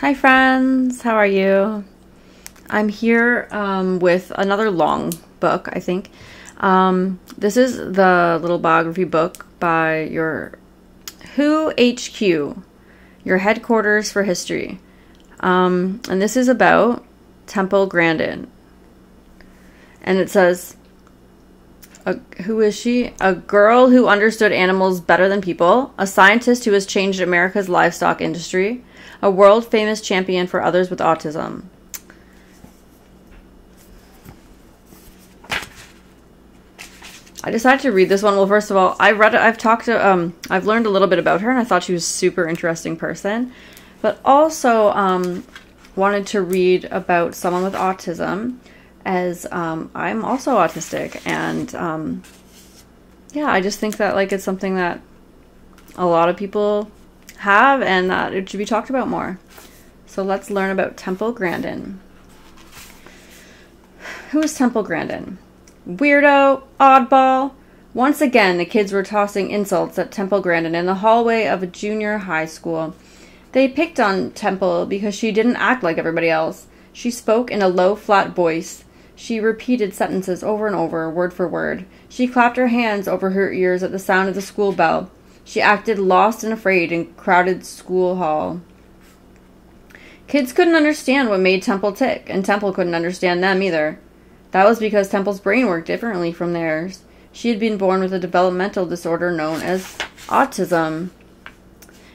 Hi, friends. How are you? I'm here um, with another long book, I think. Um, this is the little biography book by your Who HQ, your headquarters for history. Um, and this is about Temple Grandin. And it says, a, who is she? A girl who understood animals better than people, a scientist who has changed America's livestock industry, a world famous champion for others with autism. I decided to read this one. Well, first of all, I read it. I've talked to, um, I've learned a little bit about her, and I thought she was a super interesting person. But also, um, wanted to read about someone with autism, as um, I'm also autistic, and um, yeah, I just think that like it's something that a lot of people have, and that it should be talked about more. So let's learn about Temple Grandin. Who is Temple Grandin? Weirdo, oddball. Once again, the kids were tossing insults at Temple Grandin in the hallway of a junior high school. They picked on Temple because she didn't act like everybody else. She spoke in a low, flat voice. She repeated sentences over and over, word for word. She clapped her hands over her ears at the sound of the school bell. She acted lost and afraid in crowded school hall. Kids couldn't understand what made Temple tick, and Temple couldn't understand them either. That was because Temple's brain worked differently from theirs. She had been born with a developmental disorder known as autism.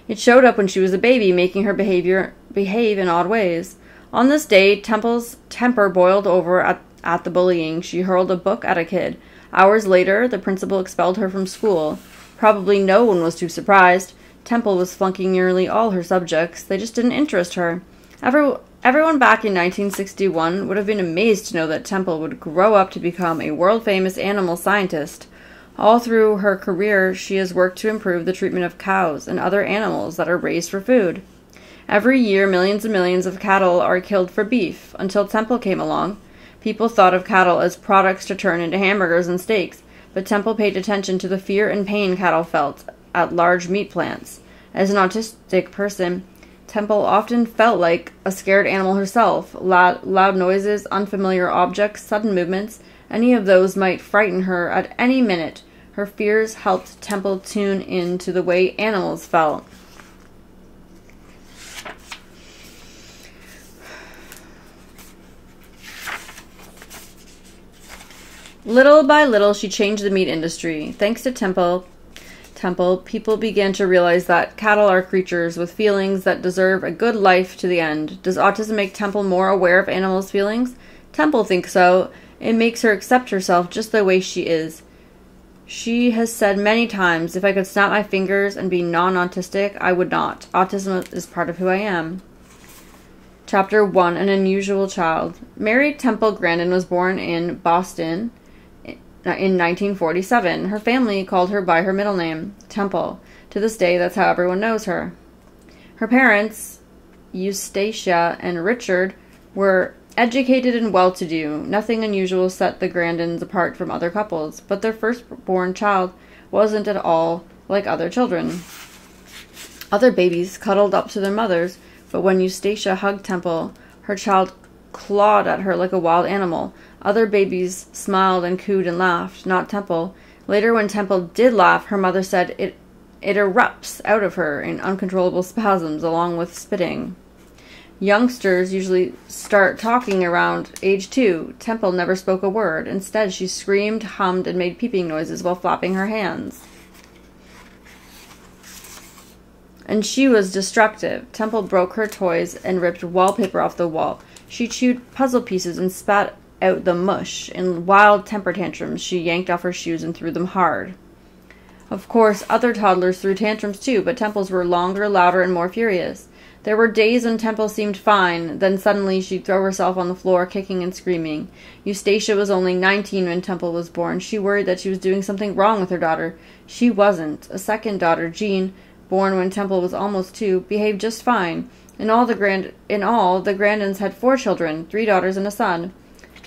It showed up when she was a baby, making her behavior behave in odd ways. On this day, Temple's temper boiled over at, at the bullying. She hurled a book at a kid. Hours later, the principal expelled her from school. Probably no one was too surprised. Temple was flunking nearly all her subjects. They just didn't interest her. Every, Everyone back in 1961 would have been amazed to know that Temple would grow up to become a world famous animal scientist. All through her career, she has worked to improve the treatment of cows and other animals that are raised for food. Every year, millions and millions of cattle are killed for beef until Temple came along. People thought of cattle as products to turn into hamburgers and steaks, but Temple paid attention to the fear and pain cattle felt at large meat plants. As an autistic person, Temple often felt like a scared animal herself. Loud, loud noises, unfamiliar objects, sudden movements, any of those might frighten her at any minute. Her fears helped Temple tune in to the way animals felt. Little by little, she changed the meat industry. Thanks to Temple, temple, people began to realize that cattle are creatures with feelings that deserve a good life to the end. Does autism make Temple more aware of animals' feelings? Temple thinks so. It makes her accept herself just the way she is. She has said many times, if I could snap my fingers and be non autistic, I would not. Autism is part of who I am. Chapter 1 An Unusual Child. Mary Temple Grandin was born in Boston in 1947. Her family called her by her middle name, Temple. To this day, that's how everyone knows her. Her parents, Eustacia and Richard, were educated and well to do. Nothing unusual set the Grandins apart from other couples, but their firstborn child wasn't at all like other children. Other babies cuddled up to their mothers, but when Eustacia hugged Temple, her child clawed at her like a wild animal. Other babies smiled and cooed and laughed, not Temple. Later, when Temple did laugh, her mother said it it erupts out of her in uncontrollable spasms along with spitting. Youngsters usually start talking around age two. Temple never spoke a word. Instead, she screamed, hummed, and made peeping noises while flapping her hands. And she was destructive. Temple broke her toys and ripped wallpaper off the wall. She chewed puzzle pieces and spat out the mush. In wild temper tantrums, she yanked off her shoes and threw them hard. Of course, other toddlers threw tantrums too, but Temple's were longer, louder, and more furious. There were days when Temple seemed fine, then suddenly she'd throw herself on the floor, kicking and screaming. Eustacia was only nineteen when Temple was born. She worried that she was doing something wrong with her daughter. She wasn't. A second daughter, Jean, born when Temple was almost two, behaved just fine. In all the grand in all, the Grandins had four children, three daughters and a son.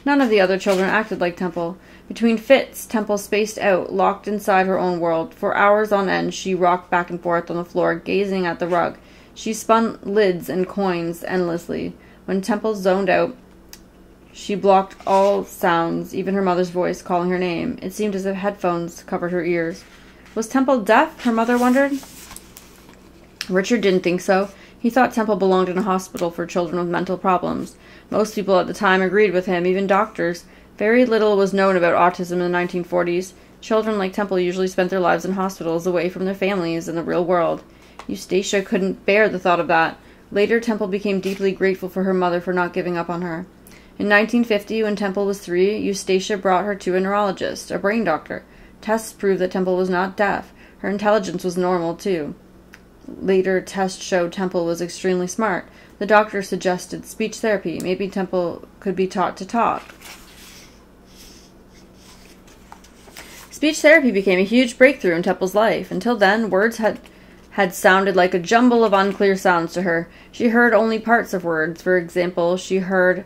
None of the other children acted like Temple. Between fits, Temple spaced out, locked inside her own world. For hours on end, she rocked back and forth on the floor, gazing at the rug. She spun lids and coins endlessly. When Temple zoned out, she blocked all sounds, even her mother's voice calling her name. It seemed as if headphones covered her ears. Was Temple deaf? Her mother wondered. Richard didn't think so. He thought Temple belonged in a hospital for children with mental problems. Most people at the time agreed with him, even doctors. Very little was known about autism in the 1940s. Children like Temple usually spent their lives in hospitals away from their families and the real world. Eustacia couldn't bear the thought of that. Later, Temple became deeply grateful for her mother for not giving up on her. In 1950, when Temple was three, Eustacia brought her to a neurologist, a brain doctor. Tests proved that Temple was not deaf. Her intelligence was normal, too. Later tests showed Temple was extremely smart. The doctor suggested speech therapy. Maybe Temple could be taught to talk. Speech therapy became a huge breakthrough in Temple's life. Until then, words had had sounded like a jumble of unclear sounds to her. She heard only parts of words. For example, she heard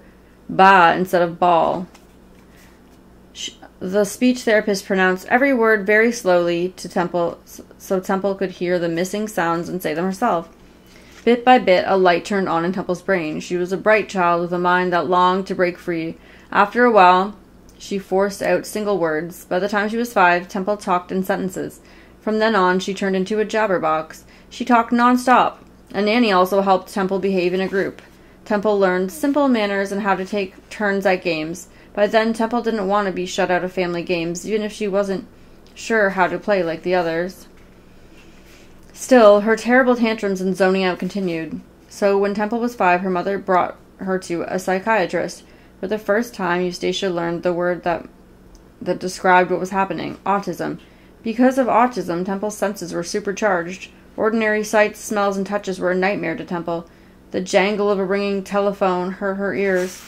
ba instead of ball. The speech therapist pronounced every word very slowly to Temple so Temple could hear the missing sounds and say them herself. Bit by bit, a light turned on in Temple's brain. She was a bright child with a mind that longed to break free. After a while, she forced out single words. By the time she was five, Temple talked in sentences. From then on, she turned into a jabberbox. She talked nonstop. A nanny also helped Temple behave in a group. Temple learned simple manners and how to take turns at games. By then, Temple didn't want to be shut out of family games, even if she wasn't sure how to play like the others. Still, her terrible tantrums and zoning out continued. So, when Temple was five, her mother brought her to a psychiatrist. For the first time, Eustacia learned the word that that described what was happening autism. Because of autism, Temple's senses were supercharged. Ordinary sights, smells, and touches were a nightmare to Temple. The jangle of a ringing telephone hurt her ears.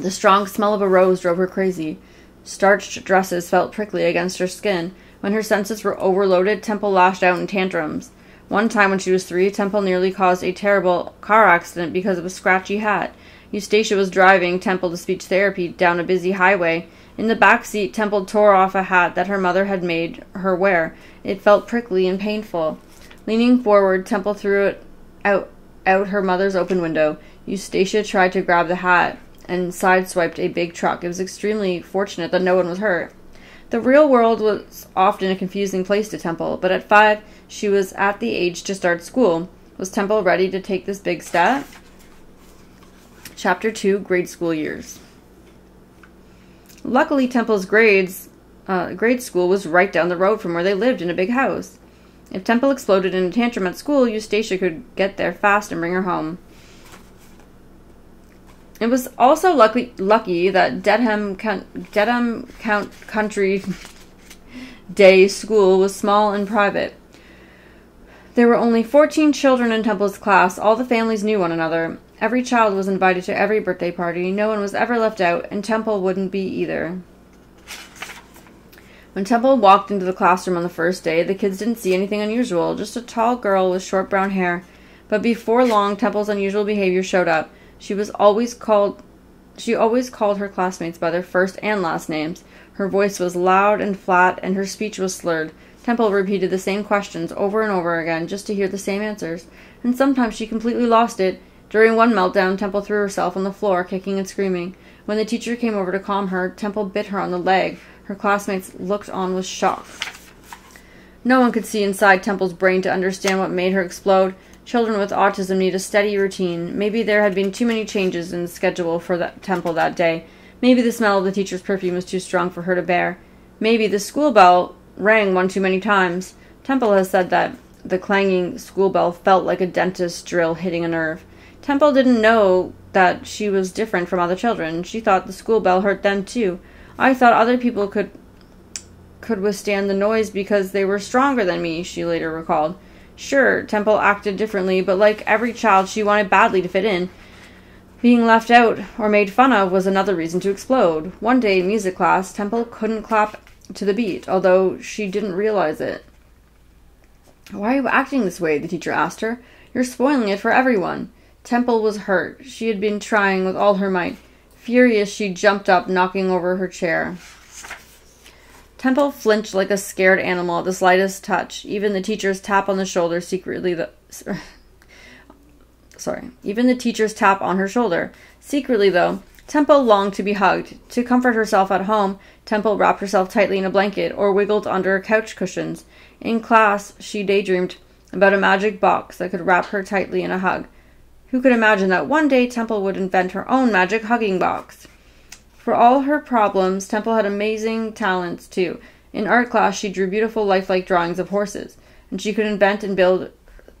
The strong smell of a rose drove her crazy. Starched dresses felt prickly against her skin. When her senses were overloaded, Temple lashed out in tantrums. One time when she was three, Temple nearly caused a terrible car accident because of a scratchy hat. Eustacia was driving Temple to speech therapy down a busy highway. In the back seat, Temple tore off a hat that her mother had made her wear. It felt prickly and painful. Leaning forward, Temple threw it out out her mother's open window. Eustacia tried to grab the hat and sideswiped a big truck. It was extremely fortunate that no one was hurt. The real world was often a confusing place to Temple, but at five, she was at the age to start school. Was Temple ready to take this big step? Chapter 2 Grade School Years. Luckily, Temple's grades uh, grade school was right down the road from where they lived in a big house. If Temple exploded in a tantrum at school, Eustacia could get there fast and bring her home. It was also lucky, lucky that Dedham, Dedham Count Country Day School was small and private. There were only 14 children in Temple's class. All the families knew one another. Every child was invited to every birthday party. No one was ever left out, and Temple wouldn't be either. When Temple walked into the classroom on the first day, the kids didn't see anything unusual, just a tall girl with short brown hair. But before long, Temple's unusual behavior showed up. She was always called she always called her classmates by their first and last names. Her voice was loud and flat, and her speech was slurred. Temple repeated the same questions over and over again just to hear the same answers, and sometimes she completely lost it. During one meltdown, Temple threw herself on the floor, kicking and screaming. When the teacher came over to calm her, Temple bit her on the leg. Her classmates looked on with shock. No one could see inside Temple's brain to understand what made her explode. Children with autism need a steady routine. Maybe there had been too many changes in the schedule for that Temple that day. Maybe the smell of the teacher's perfume was too strong for her to bear. Maybe the school bell rang one too many times. Temple has said that the clanging school bell felt like a dentist's drill hitting a nerve. Temple didn't know that she was different from other children. She thought the school bell hurt them too. I thought other people could could withstand the noise because they were stronger than me, she later recalled. Sure, Temple acted differently, but like every child, she wanted badly to fit in. Being left out or made fun of was another reason to explode. One day in music class, Temple couldn't clap to the beat, although she didn't realize it. Why are you acting this way? the teacher asked her. You're spoiling it for everyone. Temple was hurt. She had been trying with all her might. Furious, she jumped up, knocking over her chair. Temple flinched like a scared animal at the slightest touch. Even the teacher's tap on the shoulder secretly the sorry, even the teacher's tap on her shoulder. Secretly, though, Temple longed to be hugged. To comfort herself at home, Temple wrapped herself tightly in a blanket or wiggled under couch cushions. In class, she daydreamed about a magic box that could wrap her tightly in a hug. Who could imagine that one day Temple would invent her own magic hugging box? For all her problems, Temple had amazing talents too. In art class, she drew beautiful lifelike drawings of horses, and she could invent and build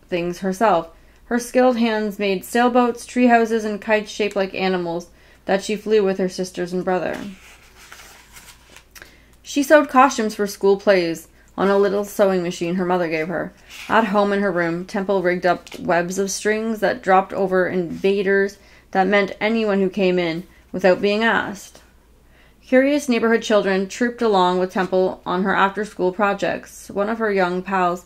things herself. Her skilled hands made sailboats, tree houses, and kites shaped like animals that she flew with her sisters and brother. She sewed costumes for school plays on a little sewing machine her mother gave her. At home in her room, Temple rigged up webs of strings that dropped over invaders that meant anyone who came in without being asked. Curious neighborhood children trooped along with Temple on her after school projects. One of her young pals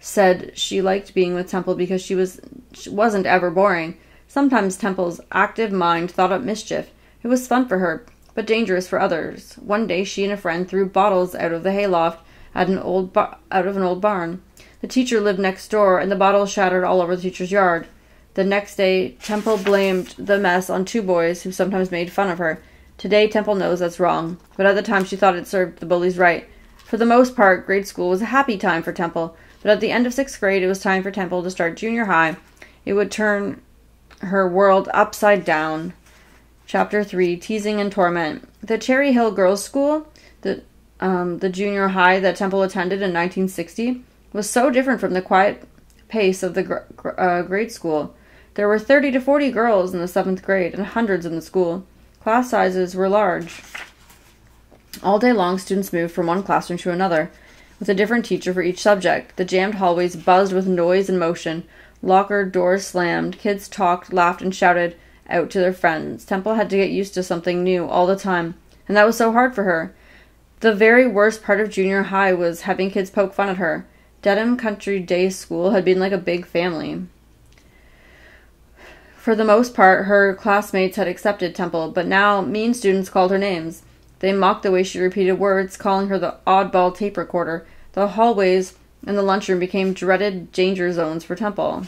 said she liked being with Temple because she was she wasn't ever boring. Sometimes Temple's active mind thought up mischief. It was fun for her, but dangerous for others. One day she and a friend threw bottles out of the hayloft at an old bar- out of an old barn. The teacher lived next door, and the bottles shattered all over the teacher's yard. The next day, Temple blamed the mess on two boys who sometimes made fun of her. Today, Temple knows that's wrong, but at the time she thought it served the bullies right. For the most part, grade school was a happy time for Temple. But at the end of sixth grade, it was time for Temple to start junior high. It would turn her world upside down. Chapter 3 Teasing and Torment. The Cherry Hill Girls' School, the, um, the junior high that Temple attended in 1960, was so different from the quiet pace of the gr- uh, grade school. There were 30 to 40 girls in the seventh grade and hundreds in the school. Class sizes were large. All day long, students moved from one classroom to another with a different teacher for each subject. The jammed hallways buzzed with noise and motion. Locker doors slammed. Kids talked, laughed, and shouted out to their friends. Temple had to get used to something new all the time, and that was so hard for her. The very worst part of junior high was having kids poke fun at her. Dedham Country Day School had been like a big family. For the most part, her classmates had accepted Temple, but now mean students called her names. They mocked the way she repeated words, calling her the oddball tape recorder. The hallways and the lunchroom became dreaded danger zones for Temple.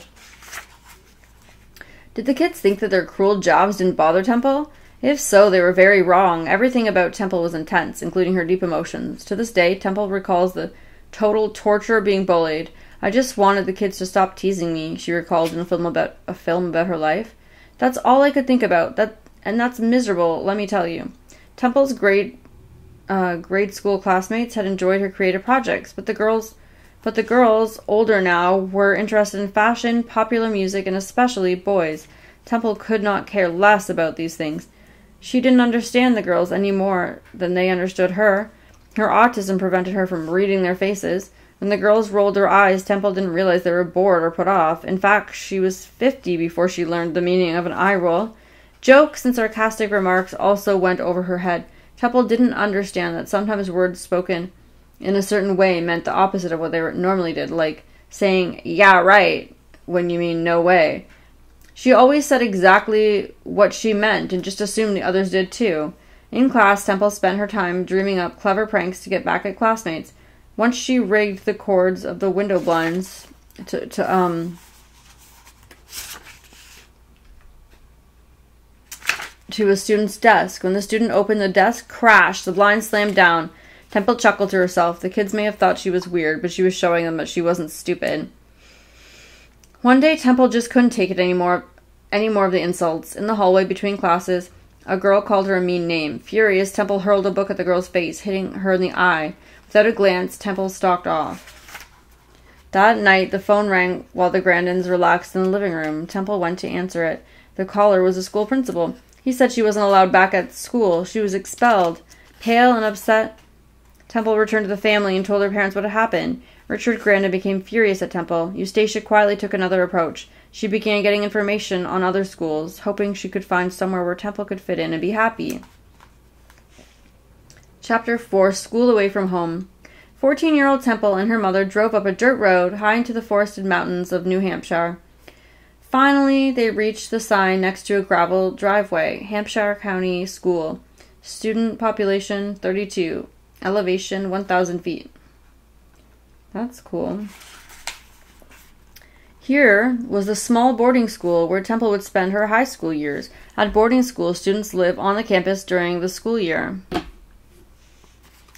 Did the kids think that their cruel jobs didn't bother Temple? If so, they were very wrong. Everything about Temple was intense, including her deep emotions. To this day, Temple recalls the total torture of being bullied. I just wanted the kids to stop teasing me, she recalled in a film about a film about her life. That's all I could think about. That and that's miserable, let me tell you. Temple's grade uh, grade school classmates had enjoyed her creative projects, but the girls but the girls, older now, were interested in fashion, popular music, and especially boys. Temple could not care less about these things. She didn't understand the girls any more than they understood her. Her autism prevented her from reading their faces. When the girls rolled their eyes, Temple didn't realize they were bored or put off. In fact, she was fifty before she learned the meaning of an eye roll. Jokes and sarcastic remarks also went over her head. Temple didn't understand that sometimes words spoken in a certain way meant the opposite of what they normally did, like saying, yeah, right, when you mean no way. She always said exactly what she meant and just assumed the others did too. In class, Temple spent her time dreaming up clever pranks to get back at classmates. Once she rigged the cords of the window blinds to, to um, to a student's desk. When the student opened the desk, crash, the blind slammed down. Temple chuckled to herself. The kids may have thought she was weird, but she was showing them that she wasn't stupid. One day, Temple just couldn't take it anymore, any more of the insults. In the hallway between classes, a girl called her a mean name. Furious, Temple hurled a book at the girl's face, hitting her in the eye. Without a glance, Temple stalked off. That night, the phone rang while the Grandins relaxed in the living room. Temple went to answer it. The caller was the school principal. He said she wasn't allowed back at school. She was expelled. Pale and upset, Temple returned to the family and told her parents what had happened. Richard Grandin became furious at Temple. Eustacia quietly took another approach. She began getting information on other schools, hoping she could find somewhere where Temple could fit in and be happy. Chapter 4 School Away from Home. 14 year old Temple and her mother drove up a dirt road high into the forested mountains of New Hampshire. Finally, they reached the sign next to a gravel driveway Hampshire County School. Student population 32 elevation 1,000 feet. That's cool. Here was the small boarding school where Temple would spend her high school years. At boarding school, students live on the campus during the school year.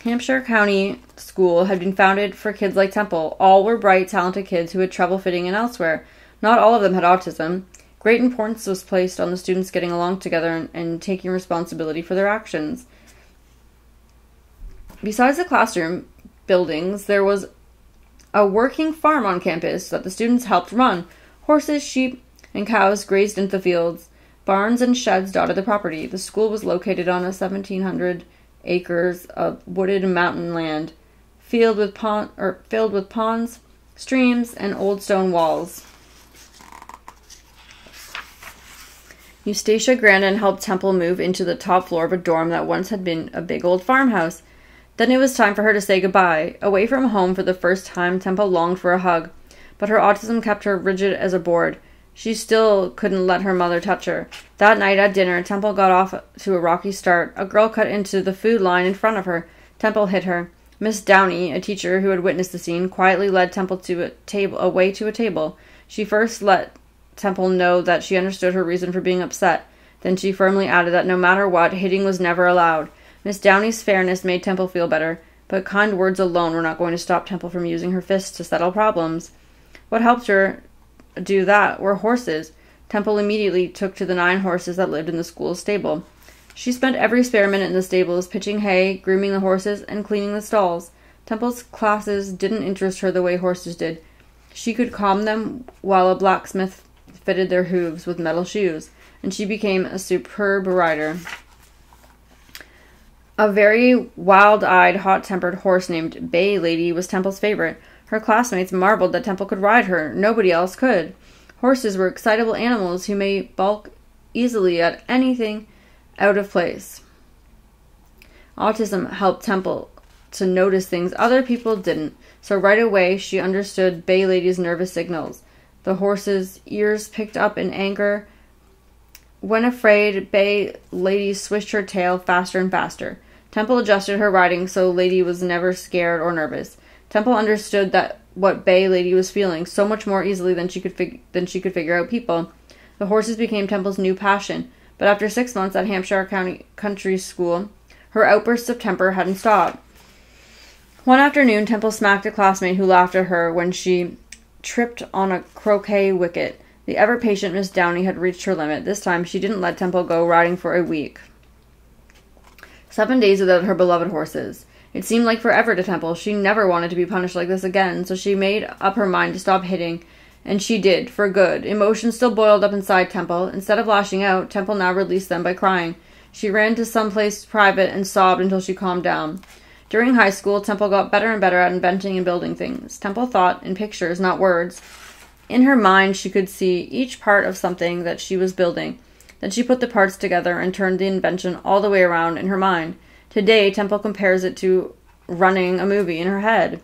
Hampshire County School had been founded for kids like Temple. All were bright, talented kids who had trouble fitting in elsewhere. Not all of them had autism. Great importance was placed on the students getting along together and, and taking responsibility for their actions. Besides the classroom buildings, there was a working farm on campus that the students helped run. Horses, sheep, and cows grazed in the fields. Barns and sheds dotted the property. The school was located on a 1700 acres of wooded mountain land, filled with pond or filled with ponds, streams, and old stone walls. Eustacia Grandin helped Temple move into the top floor of a dorm that once had been a big old farmhouse. Then it was time for her to say goodbye. Away from home for the first time, Temple longed for a hug, but her autism kept her rigid as a board. She still couldn't let her mother touch her. That night at dinner, Temple got off to a rocky start. A girl cut into the food line in front of her. Temple hit her. Miss Downey, a teacher who had witnessed the scene, quietly led Temple to a table away to a table. She first let Temple know that she understood her reason for being upset. Then she firmly added that no matter what, hitting was never allowed. Miss Downey's fairness made Temple feel better, but kind words alone were not going to stop Temple from using her fists to settle problems. What helped her do that were horses. Temple immediately took to the nine horses that lived in the school's stable. She spent every spare minute in the stables, pitching hay, grooming the horses, and cleaning the stalls. Temple's classes didn't interest her the way horses did. She could calm them while a blacksmith fitted their hooves with metal shoes, and she became a superb rider. A very wild eyed, hot tempered horse named Bay Lady was Temple's favorite. Her classmates marveled that Temple could ride her. Nobody else could. Horses were excitable animals who may balk easily at anything out of place. Autism helped Temple to notice things other people didn't, so right away she understood Bay Lady's nervous signals. The horse's ears picked up in anger. When afraid, Bay Lady swished her tail faster and faster. Temple adjusted her riding so Lady was never scared or nervous. Temple understood that what Bay Lady was feeling so much more easily than she could fig- than she could figure out people. The horses became Temple's new passion, but after six months at Hampshire County Country School, her outbursts of temper hadn't stopped. One afternoon, Temple smacked a classmate who laughed at her when she tripped on a croquet wicket. The ever patient Miss Downey had reached her limit. This time, she didn't let Temple go riding for a week. Seven days without her beloved horses. It seemed like forever to Temple. She never wanted to be punished like this again, so she made up her mind to stop hitting, and she did, for good. Emotions still boiled up inside Temple. Instead of lashing out, Temple now released them by crying. She ran to some place private and sobbed until she calmed down. During high school, Temple got better and better at inventing and building things. Temple thought in pictures, not words. In her mind, she could see each part of something that she was building. Then she put the parts together and turned the invention all the way around in her mind. Today, Temple compares it to running a movie in her head.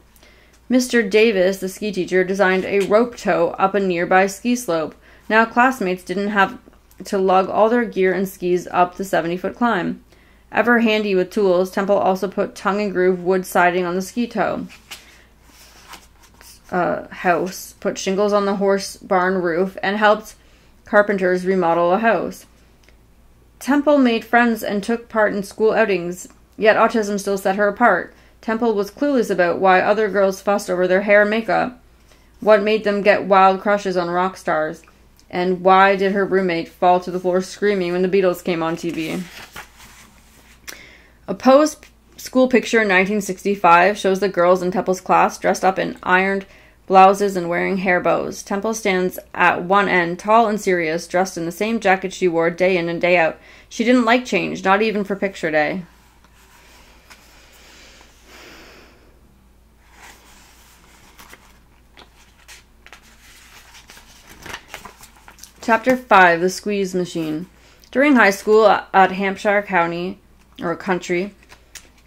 Mr. Davis, the ski teacher, designed a rope tow up a nearby ski slope. Now, classmates didn't have to lug all their gear and skis up the 70 foot climb. Ever handy with tools, Temple also put tongue and groove wood siding on the ski tow uh, house, put shingles on the horse barn roof, and helped carpenters remodel a house. Temple made friends and took part in school outings, yet autism still set her apart. Temple was clueless about why other girls fussed over their hair and makeup, what made them get wild crushes on rock stars, and why did her roommate fall to the floor screaming when the Beatles came on TV. A post school picture in 1965 shows the girls in Temple's class dressed up in ironed blouses and wearing hair bows. Temple stands at one end, tall and serious, dressed in the same jacket she wore day in and day out. She didn't like change, not even for picture day. Chapter 5 The Squeeze Machine. During high school at Hampshire County, or country,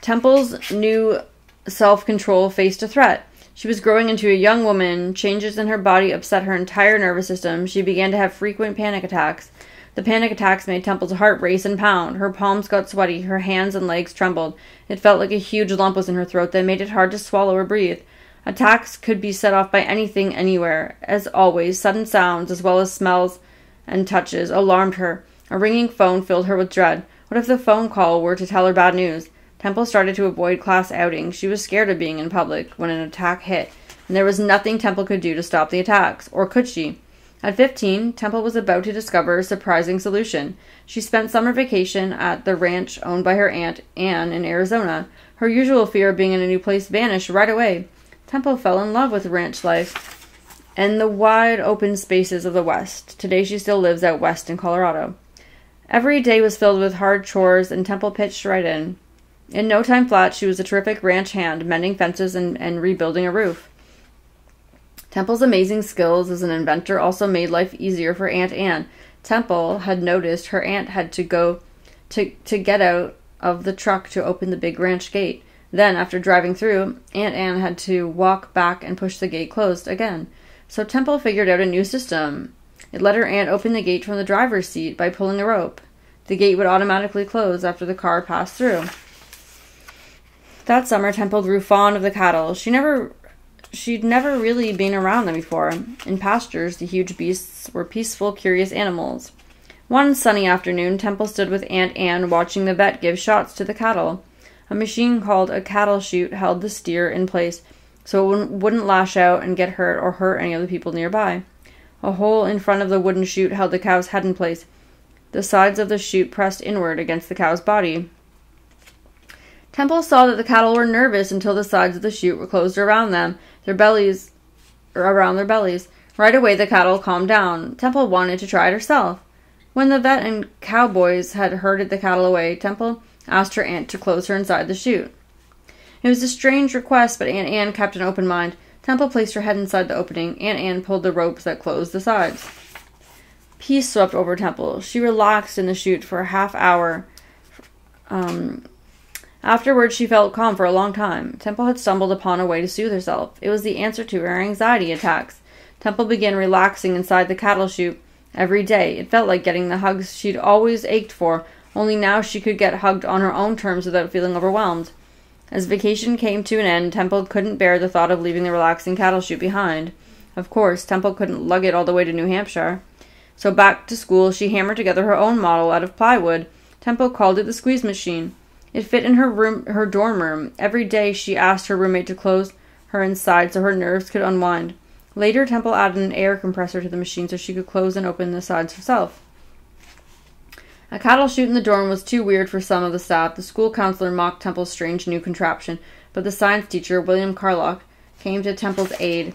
Temple's new self control faced a threat. She was growing into a young woman. Changes in her body upset her entire nervous system. She began to have frequent panic attacks. The panic attacks made Temple's heart race and pound. Her palms got sweaty. Her hands and legs trembled. It felt like a huge lump was in her throat that made it hard to swallow or breathe. Attacks could be set off by anything, anywhere. As always, sudden sounds, as well as smells and touches, alarmed her. A ringing phone filled her with dread. What if the phone call were to tell her bad news? Temple started to avoid class outings. She was scared of being in public when an attack hit, and there was nothing Temple could do to stop the attacks. Or could she? At 15, Temple was about to discover a surprising solution. She spent summer vacation at the ranch owned by her aunt Anne in Arizona. Her usual fear of being in a new place vanished right away. Temple fell in love with ranch life and the wide open spaces of the West. Today she still lives out west in Colorado. Every day was filled with hard chores, and Temple pitched right in. In no time flat, she was a terrific ranch hand, mending fences and, and rebuilding a roof. Temple's amazing skills as an inventor also made life easier for Aunt Anne. Temple had noticed her aunt had to go to, to get out of the truck to open the big ranch gate. Then, after driving through, Aunt Anne had to walk back and push the gate closed again. So Temple figured out a new system. It let her aunt open the gate from the driver's seat by pulling a rope. The gate would automatically close after the car passed through. That summer, Temple grew fond of the cattle. She never, she'd never really been around them before. In pastures, the huge beasts were peaceful, curious animals. One sunny afternoon, Temple stood with Aunt Anne watching the vet give shots to the cattle. A machine called a cattle chute held the steer in place so it wouldn't lash out and get hurt or hurt any of the people nearby. A hole in front of the wooden chute held the cow's head in place. The sides of the chute pressed inward against the cow's body. Temple saw that the cattle were nervous until the sides of the chute were closed around them, their bellies around their bellies. Right away the cattle calmed down. Temple wanted to try it herself. When the vet and cowboys had herded the cattle away, Temple asked her aunt to close her inside the chute. It was a strange request, but Aunt Anne kept an open mind. Temple placed her head inside the opening. Aunt Anne pulled the ropes that closed the sides. Peace swept over Temple. She relaxed in the chute for a half hour. Um, Afterwards, she felt calm for a long time. Temple had stumbled upon a way to soothe herself. It was the answer to her anxiety attacks. Temple began relaxing inside the cattle chute every day. It felt like getting the hugs she'd always ached for, only now she could get hugged on her own terms without feeling overwhelmed. As vacation came to an end, Temple couldn't bear the thought of leaving the relaxing cattle chute behind. Of course, Temple couldn't lug it all the way to New Hampshire. So back to school, she hammered together her own model out of plywood. Temple called it the squeeze machine. It fit in her room, her dorm room. Every day she asked her roommate to close her inside so her nerves could unwind. Later, Temple added an air compressor to the machine so she could close and open the sides herself. A cattle chute in the dorm was too weird for some of the staff. The school counselor mocked Temple's strange new contraption, but the science teacher, William Carlock, came to Temple's aid.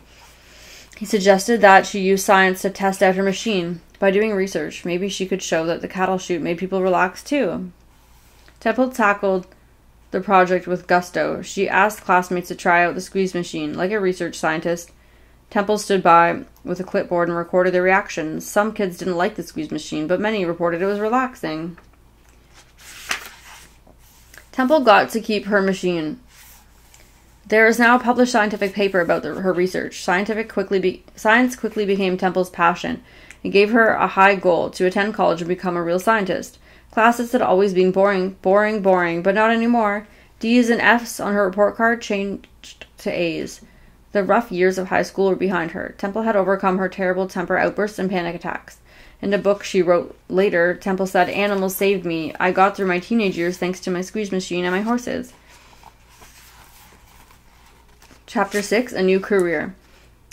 He suggested that she use science to test out her machine. By doing research, maybe she could show that the cattle chute made people relax too. Temple tackled the project with gusto. She asked classmates to try out the squeeze machine. Like a research scientist, Temple stood by with a clipboard and recorded their reactions. Some kids didn't like the squeeze machine, but many reported it was relaxing. Temple got to keep her machine. There is now a published scientific paper about the, her research. Scientific quickly be, science quickly became Temple's passion. It gave her a high goal to attend college and become a real scientist. Classes had always been boring, boring, boring, but not anymore. D's and F's on her report card changed to A's. The rough years of high school were behind her. Temple had overcome her terrible temper outbursts and panic attacks. In a book she wrote later, Temple said, Animals saved me. I got through my teenage years thanks to my squeeze machine and my horses. Chapter 6 A New Career.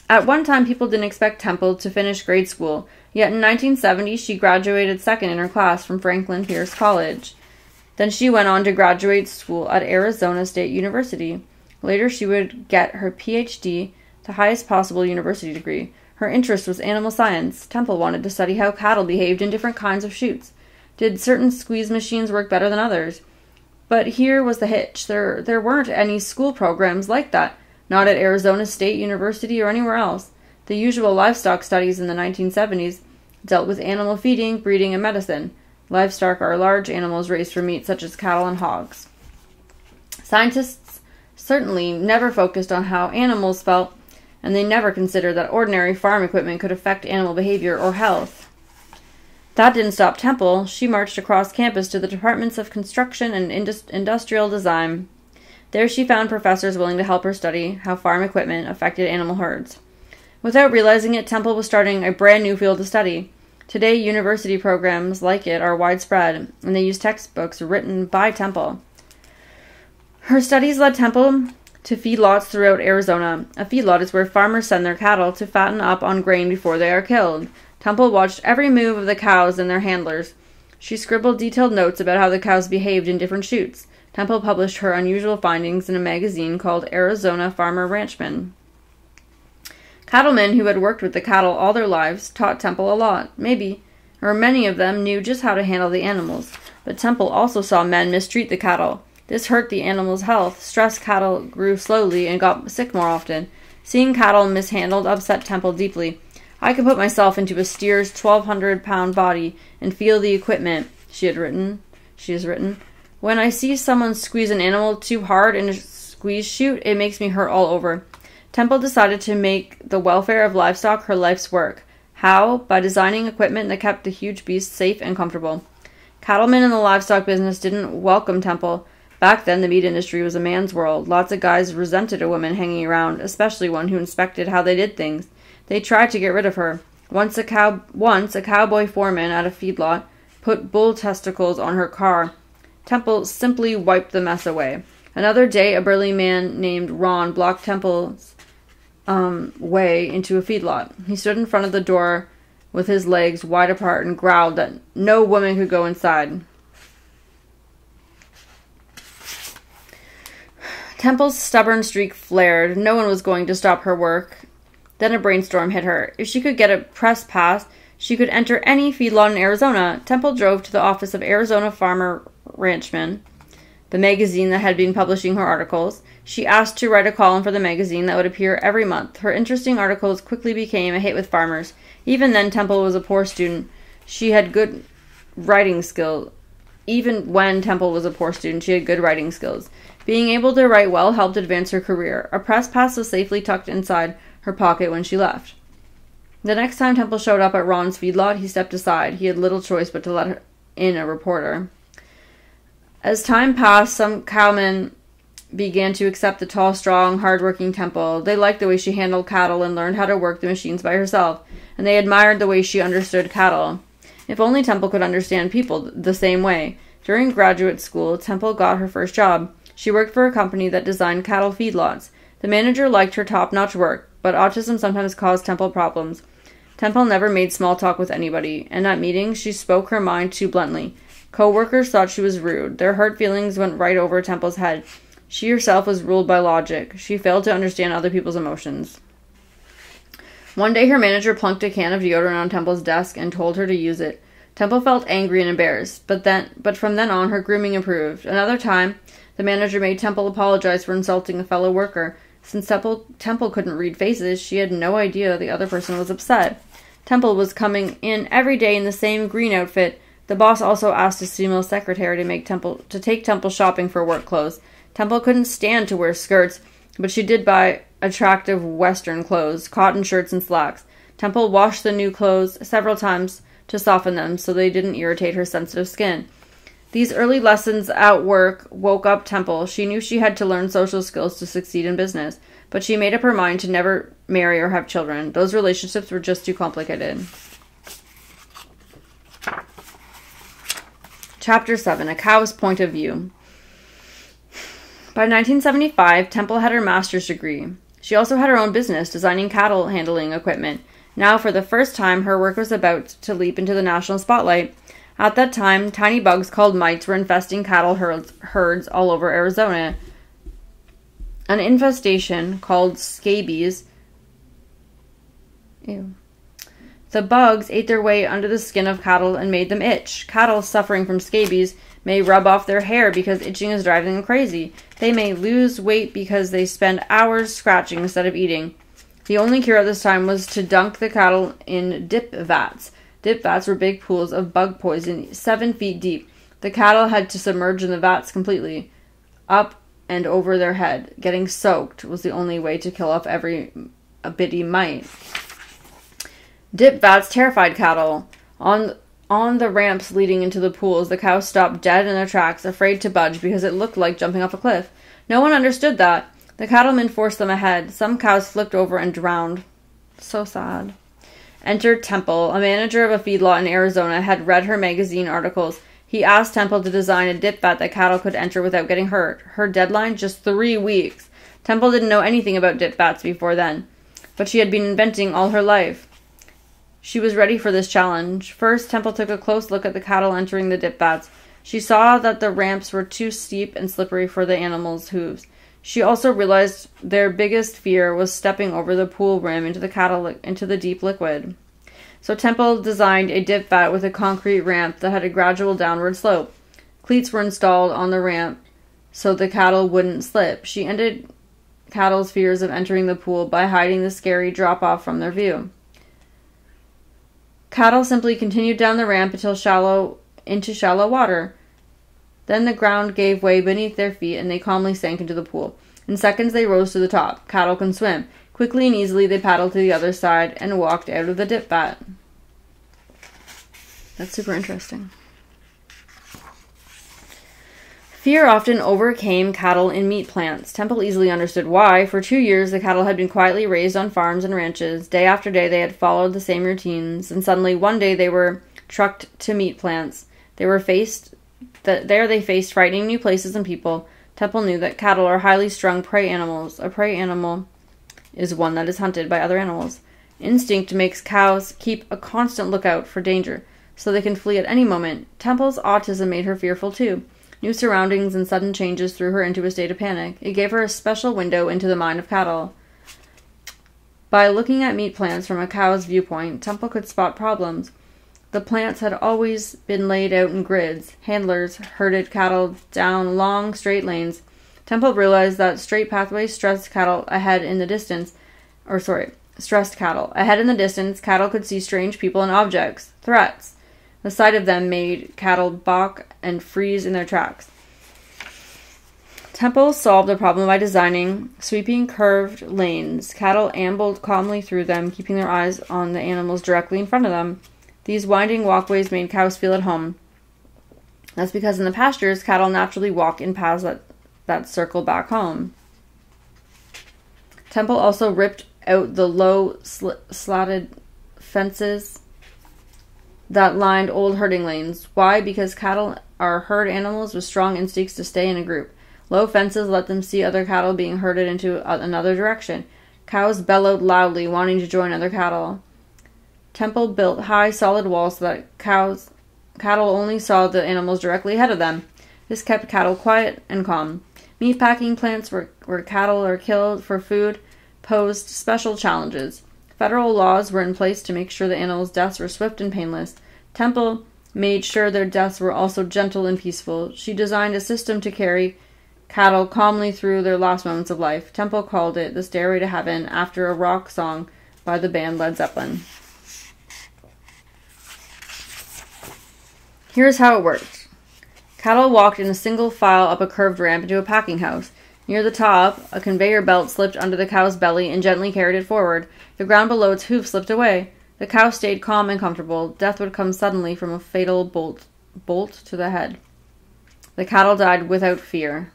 At one time, people didn't expect Temple to finish grade school. Yet in 1970, she graduated second in her class from Franklin Pierce College. Then she went on to graduate school at Arizona State University. Later, she would get her PhD, the highest possible university degree. Her interest was animal science. Temple wanted to study how cattle behaved in different kinds of chutes. Did certain squeeze machines work better than others? But here was the hitch. There there weren't any school programs like that, not at Arizona State University or anywhere else. The usual livestock studies in the 1970s dealt with animal feeding, breeding, and medicine. Livestock are large animals raised for meat, such as cattle and hogs. Scientists certainly never focused on how animals felt, and they never considered that ordinary farm equipment could affect animal behavior or health. That didn't stop Temple. She marched across campus to the departments of construction and indus- industrial design. There she found professors willing to help her study how farm equipment affected animal herds. Without realizing it, Temple was starting a brand new field to study. Today, university programs like it are widespread, and they use textbooks written by Temple. Her studies led Temple to feedlots throughout Arizona. A feedlot is where farmers send their cattle to fatten up on grain before they are killed. Temple watched every move of the cows and their handlers. She scribbled detailed notes about how the cows behaved in different chutes. Temple published her unusual findings in a magazine called Arizona Farmer Ranchman. Cattlemen who had worked with the cattle all their lives taught Temple a lot, maybe, or many of them knew just how to handle the animals. But Temple also saw men mistreat the cattle. This hurt the animals' health. Stressed cattle grew slowly and got sick more often. Seeing cattle mishandled upset Temple deeply. I could put myself into a steer's 1,200 pound body and feel the equipment, she had written. She has written. When I see someone squeeze an animal too hard in a squeeze chute, it makes me hurt all over. Temple decided to make the welfare of livestock her life's work. How? By designing equipment that kept the huge beasts safe and comfortable. Cattlemen in the livestock business didn't welcome Temple. Back then, the meat industry was a man's world. Lots of guys resented a woman hanging around, especially one who inspected how they did things. They tried to get rid of her. Once a cow, once a cowboy foreman at a feedlot put bull testicles on her car. Temple simply wiped the mess away. Another day, a burly man named Ron blocked Temple's um, way into a feedlot. He stood in front of the door with his legs wide apart and growled that no woman could go inside. Temple's stubborn streak flared. No one was going to stop her work. Then a brainstorm hit her. If she could get a press pass, she could enter any feedlot in Arizona. Temple drove to the office of Arizona Farmer Ranchman, the magazine that had been publishing her articles. She asked to write a column for the magazine that would appear every month. Her interesting articles quickly became a hit with farmers. Even then, Temple was a poor student. She had good writing skills. Even when Temple was a poor student, she had good writing skills. Being able to write well helped advance her career. A press pass was safely tucked inside her pocket when she left. The next time Temple showed up at Ron's feedlot, he stepped aside. He had little choice but to let in a reporter. As time passed, some cowmen began to accept the tall, strong, hard-working Temple. They liked the way she handled cattle and learned how to work the machines by herself, and they admired the way she understood cattle. If only Temple could understand people the same way. During graduate school, Temple got her first job. She worked for a company that designed cattle feedlots. The manager liked her top-notch work, but autism sometimes caused Temple problems. Temple never made small talk with anybody, and at meetings she spoke her mind too bluntly. Co-workers thought she was rude. Their hurt feelings went right over Temple's head. She herself was ruled by logic. She failed to understand other people's emotions. One day, her manager plunked a can of deodorant on Temple's desk and told her to use it. Temple felt angry and embarrassed, but then, but from then on, her grooming improved. Another time, the manager made Temple apologize for insulting a fellow worker. Since Temple, Temple couldn't read faces, she had no idea the other person was upset. Temple was coming in every day in the same green outfit. The boss also asked his female secretary to make Temple to take Temple shopping for work clothes. Temple couldn't stand to wear skirts, but she did buy attractive Western clothes, cotton shirts, and slacks. Temple washed the new clothes several times to soften them so they didn't irritate her sensitive skin. These early lessons at work woke up Temple. She knew she had to learn social skills to succeed in business, but she made up her mind to never marry or have children. Those relationships were just too complicated. Chapter 7 A Cow's Point of View by 1975, Temple had her master's degree. She also had her own business designing cattle handling equipment. Now, for the first time, her work was about to leap into the national spotlight. At that time, tiny bugs called mites were infesting cattle herds, herds all over Arizona. An infestation called scabies. Ew. The bugs ate their way under the skin of cattle and made them itch. Cattle suffering from scabies may rub off their hair because itching is driving them crazy. They may lose weight because they spend hours scratching instead of eating. The only cure at this time was to dunk the cattle in dip vats. Dip vats were big pools of bug poison seven feet deep. The cattle had to submerge in the vats completely, up and over their head. Getting soaked was the only way to kill off every bitty mite. Dip vats terrified cattle. On on the ramps leading into the pools, the cows stopped dead in their tracks, afraid to budge because it looked like jumping off a cliff. No one understood that. The cattlemen forced them ahead. Some cows flipped over and drowned. So sad. Entered Temple. A manager of a feedlot in Arizona had read her magazine articles. He asked Temple to design a dip vat that cattle could enter without getting hurt. Her deadline? Just three weeks. Temple didn't know anything about dip vats before then, but she had been inventing all her life. She was ready for this challenge. First, Temple took a close look at the cattle entering the dip vats. She saw that the ramps were too steep and slippery for the animals' hooves. She also realized their biggest fear was stepping over the pool rim into the into the deep liquid. So Temple designed a dip vat with a concrete ramp that had a gradual downward slope. Cleats were installed on the ramp so the cattle wouldn't slip. She ended cattle's fears of entering the pool by hiding the scary drop off from their view. Cattle simply continued down the ramp until shallow into shallow water. Then the ground gave way beneath their feet and they calmly sank into the pool. In seconds they rose to the top. Cattle can swim. Quickly and easily they paddled to the other side and walked out of the dip vat. That's super interesting. Fear often overcame cattle in meat plants. Temple easily understood why. For two years, the cattle had been quietly raised on farms and ranches. Day after day, they had followed the same routines, and suddenly one day they were trucked to meat plants. They were faced that there they faced frightening new places and people. Temple knew that cattle are highly strung prey animals. A prey animal is one that is hunted by other animals. Instinct makes cows keep a constant lookout for danger, so they can flee at any moment. Temple's autism made her fearful too. New surroundings and sudden changes threw her into a state of panic. It gave her a special window into the mind of cattle. By looking at meat plants from a cow's viewpoint, Temple could spot problems. The plants had always been laid out in grids. Handlers herded cattle down long, straight lanes. Temple realized that straight pathways stressed cattle ahead in the distance, or sorry, stressed cattle. Ahead in the distance, cattle could see strange people and objects, threats. The sight of them made cattle balk and freeze in their tracks. Temple solved the problem by designing sweeping curved lanes. Cattle ambled calmly through them, keeping their eyes on the animals directly in front of them. These winding walkways made cows feel at home. That's because in the pastures, cattle naturally walk in paths that, that circle back home. Temple also ripped out the low sl- slatted fences that lined old herding lanes. Why? Because cattle are herd animals with strong instincts to stay in a group. Low fences let them see other cattle being herded into another direction. Cows bellowed loudly, wanting to join other cattle. Temple built high, solid walls so that cows, cattle only saw the animals directly ahead of them. This kept cattle quiet and calm. Meatpacking plants where, where cattle are killed for food posed special challenges. Federal laws were in place to make sure the animals' deaths were swift and painless. Temple made sure their deaths were also gentle and peaceful. She designed a system to carry cattle calmly through their last moments of life. Temple called it the Stairway to Heaven after a rock song by the band Led Zeppelin. Here's how it worked. Cattle walked in a single file up a curved ramp into a packing house. Near the top, a conveyor belt slipped under the cow's belly and gently carried it forward. The ground below its hoof slipped away. The cow stayed calm and comfortable. Death would come suddenly from a fatal bolt, bolt to the head. The cattle died without fear.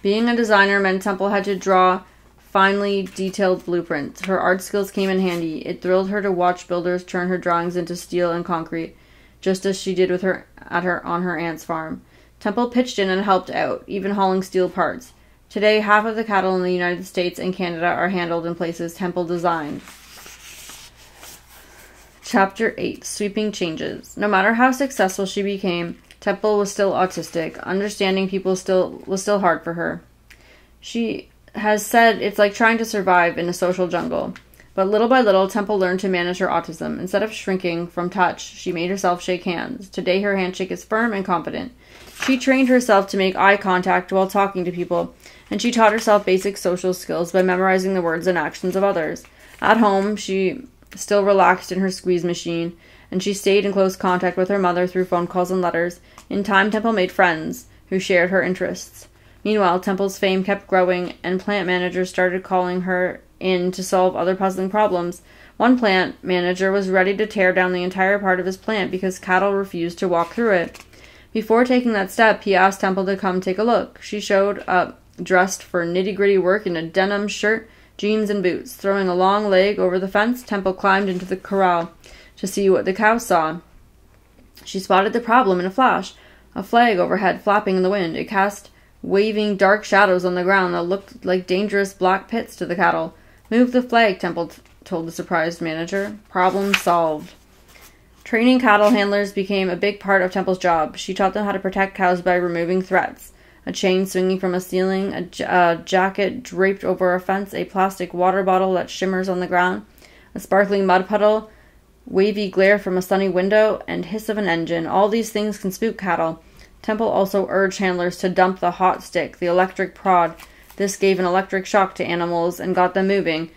Being a designer meant Temple had to draw finely detailed blueprints. Her art skills came in handy. It thrilled her to watch builders turn her drawings into steel and concrete just as she did with her at her on her aunt's farm. Temple pitched in and helped out, even hauling steel parts. Today, half of the cattle in the United States and Canada are handled in places Temple designed. Chapter 8 Sweeping Changes. No matter how successful she became, Temple was still autistic. Understanding people still was still hard for her. She has said it's like trying to survive in a social jungle. But little by little, Temple learned to manage her autism. Instead of shrinking from touch, she made herself shake hands. Today, her handshake is firm and confident. She trained herself to make eye contact while talking to people, and she taught herself basic social skills by memorizing the words and actions of others. At home, she still relaxed in her squeeze machine, and she stayed in close contact with her mother through phone calls and letters. In time, Temple made friends who shared her interests. Meanwhile, Temple's fame kept growing, and plant managers started calling her in to solve other puzzling problems. One plant manager was ready to tear down the entire part of his plant because cattle refused to walk through it. Before taking that step, he asked Temple to come take a look. She showed up dressed for nitty gritty work in a denim shirt, jeans, and boots. Throwing a long leg over the fence, Temple climbed into the corral to see what the cows saw. She spotted the problem in a flash. A flag overhead flapping in the wind. It cast waving dark shadows on the ground that looked like dangerous black pits to the cattle. Move the flag, Temple t- told the surprised manager. Problem solved. Training cattle handlers became a big part of Temple's job. She taught them how to protect cows by removing threats a chain swinging from a ceiling, a, j- a jacket draped over a fence, a plastic water bottle that shimmers on the ground, a sparkling mud puddle, wavy glare from a sunny window, and hiss of an engine. All these things can spook cattle. Temple also urged handlers to dump the hot stick, the electric prod. This gave an electric shock to animals and got them moving.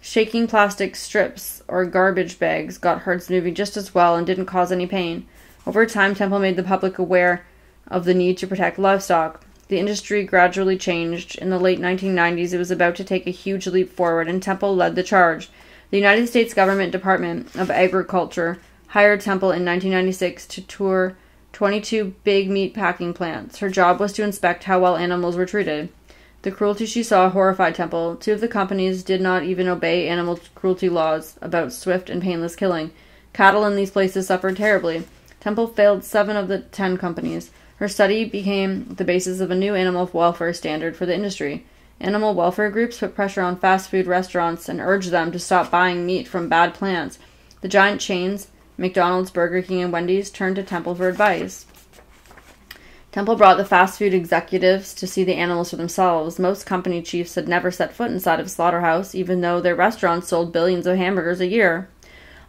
Shaking plastic strips or garbage bags got herds moving just as well and didn't cause any pain. Over time, Temple made the public aware of the need to protect livestock. The industry gradually changed. In the late 1990s, it was about to take a huge leap forward, and Temple led the charge. The United States Government Department of Agriculture hired Temple in 1996 to tour 22 big meat packing plants. Her job was to inspect how well animals were treated. The cruelty she saw horrified Temple. Two of the companies did not even obey animal cruelty laws about swift and painless killing. Cattle in these places suffered terribly. Temple failed seven of the ten companies. Her study became the basis of a new animal welfare standard for the industry. Animal welfare groups put pressure on fast food restaurants and urged them to stop buying meat from bad plants. The giant chains, McDonald's, Burger King, and Wendy's, turned to Temple for advice. Temple brought the fast food executives to see the animals for themselves. Most company chiefs had never set foot inside of a slaughterhouse, even though their restaurants sold billions of hamburgers a year.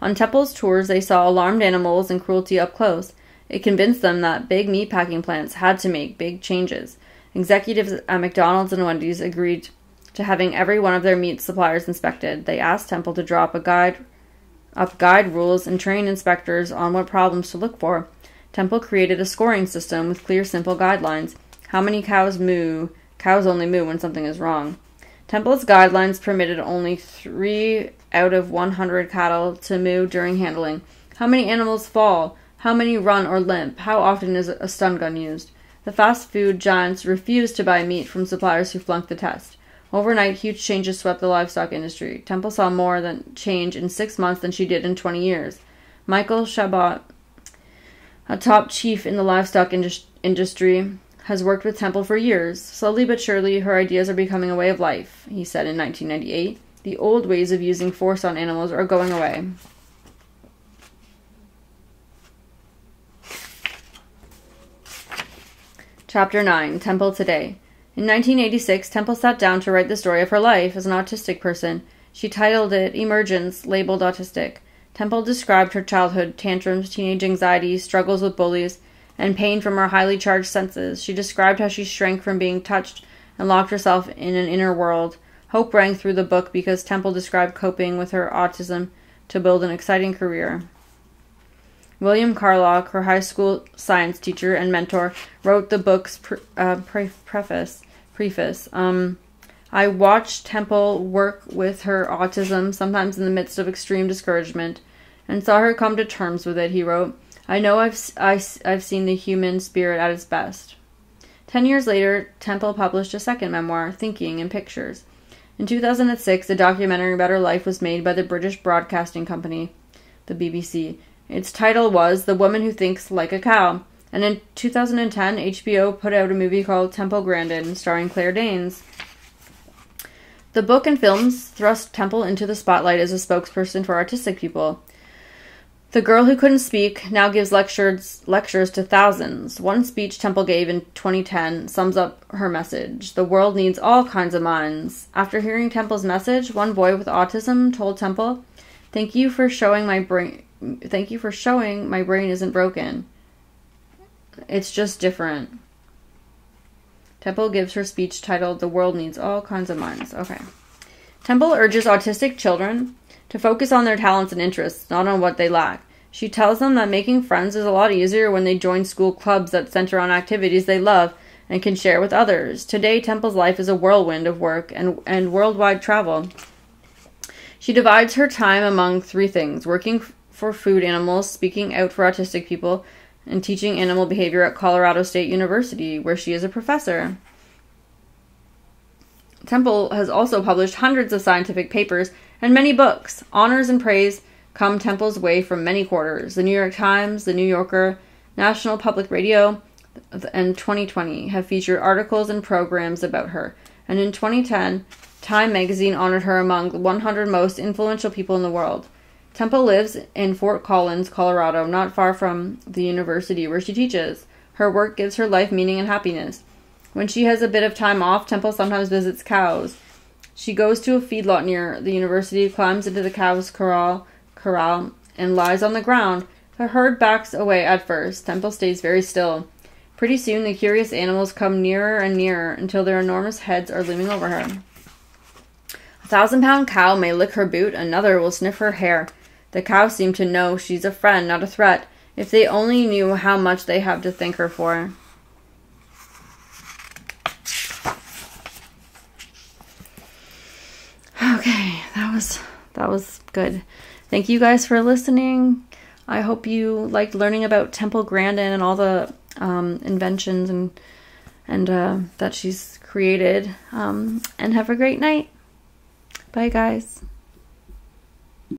On Temple's tours, they saw alarmed animals and cruelty up close. It convinced them that big meatpacking plants had to make big changes. Executives at McDonald's and Wendy's agreed to having every one of their meat suppliers inspected. They asked Temple to draw up a guide up guide rules and train inspectors on what problems to look for. Temple created a scoring system with clear, simple guidelines. How many cows moo? Cows only moo when something is wrong. Temple's guidelines permitted only three out of 100 cattle to moo during handling. How many animals fall? How many run or limp? How often is a stun gun used? The fast food giants refused to buy meat from suppliers who flunked the test. Overnight, huge changes swept the livestock industry. Temple saw more than change in six months than she did in 20 years. Michael Chabot, a top chief in the livestock indus- industry, has worked with Temple for years. Slowly but surely, her ideas are becoming a way of life, he said in 1998. The old ways of using force on animals are going away. Chapter 9 Temple Today. In 1986, Temple sat down to write the story of her life as an autistic person. She titled it Emergence, labeled autistic. Temple described her childhood, tantrums, teenage anxiety, struggles with bullies, and pain from her highly charged senses. She described how she shrank from being touched and locked herself in an inner world. Hope rang through the book because Temple described coping with her autism to build an exciting career. William Carlock, her high school science teacher and mentor, wrote the book's pre- uh, pre- preface. Preface. Um, I watched Temple work with her autism, sometimes in the midst of extreme discouragement, and saw her come to terms with it. He wrote, "I know I've I, have i have seen the human spirit at its best." Ten years later, Temple published a second memoir, Thinking in Pictures. In 2006, a documentary about her life was made by the British Broadcasting Company, the BBC. Its title was The Woman Who Thinks Like a Cow. And in 2010, HBO put out a movie called Temple Grandin, starring Claire Danes. The book and films thrust Temple into the spotlight as a spokesperson for autistic people. The girl who couldn't speak now gives lectures lectures to thousands. One speech Temple gave in 2010 sums up her message. The world needs all kinds of minds. After hearing Temple's message, one boy with autism told Temple, "Thank you for showing my brain thank you for showing my brain isn't broken. It's just different. Temple gives her speech titled The World Needs All Kinds of Minds. Okay. Temple urges autistic children to focus on their talents and interests, not on what they lack. She tells them that making friends is a lot easier when they join school clubs that center on activities they love and can share with others. Today, Temple's life is a whirlwind of work and, and worldwide travel. She divides her time among three things working for food animals, speaking out for autistic people, and teaching animal behavior at Colorado State University, where she is a professor. Temple has also published hundreds of scientific papers and many books. Honors and praise come Temple's way from many quarters. The New York Times, The New Yorker, National Public Radio, and 20/20 have featured articles and programs about her. And in 2010, Time magazine honored her among the 100 most influential people in the world. Temple lives in Fort Collins, Colorado, not far from the university where she teaches. Her work gives her life meaning and happiness. When she has a bit of time off, Temple sometimes visits cows. She goes to a feedlot near the university, climbs into the cow's corral, corral, and lies on the ground. The herd backs away at first. Temple stays very still. Pretty soon, the curious animals come nearer and nearer until their enormous heads are looming over her. A thousand pound cow may lick her boot, another will sniff her hair. The cows seem to know she's a friend, not a threat. If they only knew how much they have to thank her for. Okay, that was that was good. Thank you guys for listening. I hope you liked learning about Temple Grandin and all the um, inventions and and uh, that she's created. Um, and have a great night. Bye, guys.